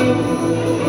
Música